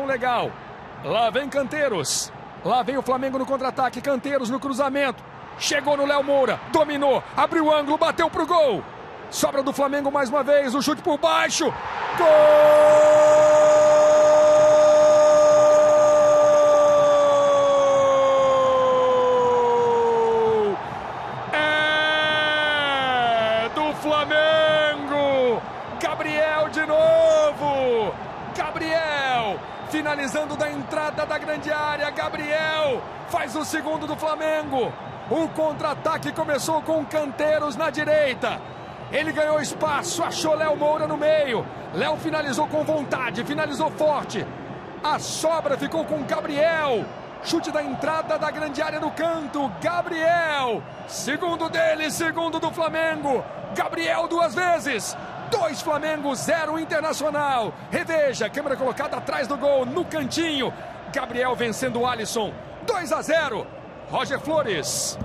legal. Lá vem Canteiros. Lá vem o Flamengo no contra-ataque. Canteiros no cruzamento. Chegou no Léo Moura. Dominou. Abriu o ângulo. Bateu pro gol. Sobra do Flamengo mais uma vez. O chute por baixo. Gol! É do Flamengo! Gabriel de novo! Finalizando da entrada da grande área. Gabriel faz o segundo do Flamengo. O contra-ataque começou com Canteiros na direita. Ele ganhou espaço, achou Léo Moura no meio. Léo finalizou com vontade, finalizou forte. A sobra ficou com Gabriel. Chute da entrada da grande área no canto. Gabriel. Segundo dele, segundo do Flamengo. Gabriel duas vezes. Dois Flamengo, zero Internacional. Reveja, câmera colocada atrás do gol, no cantinho. Gabriel vencendo o Alisson. 2 a 0. Roger Flores.